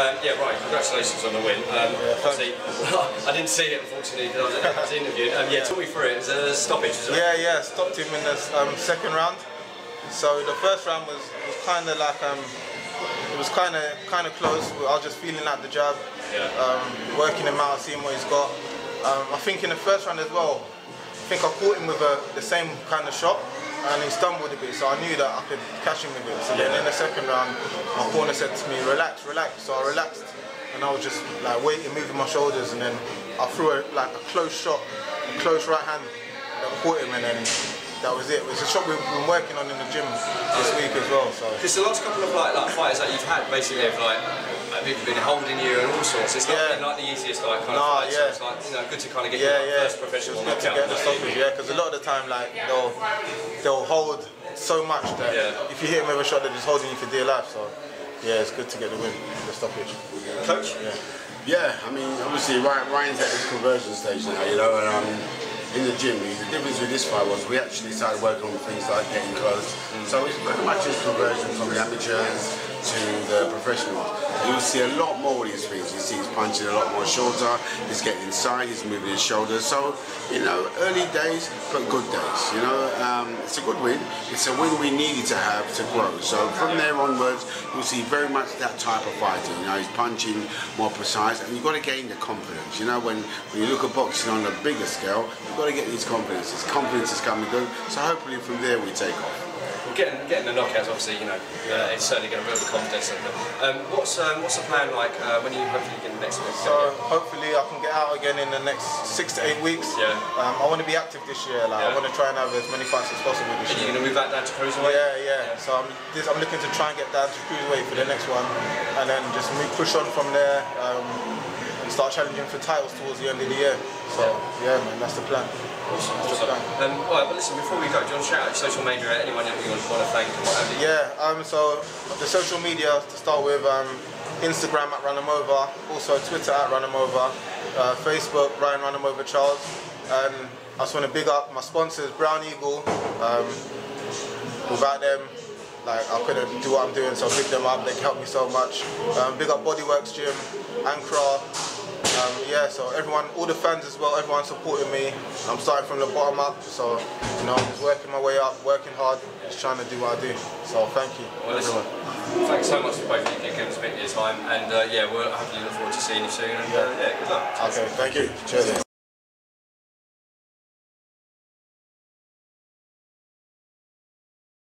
Um, yeah, right. Congratulations on the win. Um, Yeah, I didn't see it unfortunately because I was, interviewed. Um, yeah, talk me through it. It was a stoppage. Was it? Yeah, yeah, stopped him in the um, second round. So the first round was, was kind of like um, it was kind of kind of close. I was just feeling out the jab, Yeah. um, working him out, seeing what he's got. Um, I think in the first round as well, I think I caught him with a, the same kind of shot, and he stumbled a bit. So I knew that I could catch him a bit. So then in the second round, my corner said to me, "Relax, relax." So I relaxed, and I was just like waiting, moving my shoulders, and then I threw a, like a close shot, a close right hand that caught him, and then that was it. It's a shot we've been working on in the gym this week as well. So. Because the last couple of like, like fighters that you've had, basically, have like like, people been holding you and all sorts. It's not Yeah. been like the easiest like kind Nah, of fight. yeah. So it's like you know good to kind of get Yeah, your yeah. first professional It's good to knockout. get the stoppage, yeah, because a lot of the time, like they'll they'll hold so much that Yeah. if you hit them with a shot, they're just holding you for dear life. So yeah, it's good to get the win, the stoppage. Coach. Yeah. Yeah, I mean, obviously Ryan, Ryan's at his conversion stage now, you know, and um, in the gym, the difference with this fight was we actually started working on things like getting close. So it's pretty much just conversion from the amateurs to the professionals. You'll see a lot more of these things. You see he's punching a lot more shorter, he's getting inside, he's moving his shoulders. So, you know, early days, but good days, you know. Um, it's a good win. It's a win we needed to have to grow. So from there onwards, you'll see very much that type of fighting. You know, he's punching more precise, and you've got to gain the confidence. You know, when, when you look at boxing on a bigger scale, you've got to get these confidence. His confidence is coming good. So hopefully from there we take off. Well, getting getting the knockouts, obviously, you know, uh, it's certainly going to build the confidence. Um, what's um, what's the plan like uh, when you hopefully get the next one? So hopefully I can get out again in the next six to eight weeks. Yeah. Um, I want to be active this year. Like Yeah. I want to try and have as many fights as possible this you year. going to move back down to cruiserweight? Yeah, yeah. So I'm, this, I'm looking to try and get down to cruiserweight for the next one, and then just push on from there um, and start challenging for titles towards the end of the year. So yeah, man, that's the plan. Awesome, That's the awesome. plan. Um, well, but listen, before we go, do you want to shout out your social media, anyone that you want to thank and what have you? Yeah, um, so the social media to start with, um, Instagram at Run Em Over, also Twitter at Run Em Over, uh, Facebook Ryan Run Em Over Charles, and I just want to big up my sponsors, Brown Eagle. Um, without them, like I couldn't do what I'm doing, so big them up. They help me so much. Um, big up Bodyworks Gym, Ankara. Um, yeah, so everyone, all the fans as well, everyone supporting me. I'm starting from the bottom up, so you know, I'm just working my way up, working hard, just trying to do what I do. So thank you, Well, listen, everyone. thanks so much for both of you giving us a bit of your time, and uh, yeah, we'll hopefully look forward to seeing you soon. And uh, yeah, good luck. Okay, thank you. Cheers.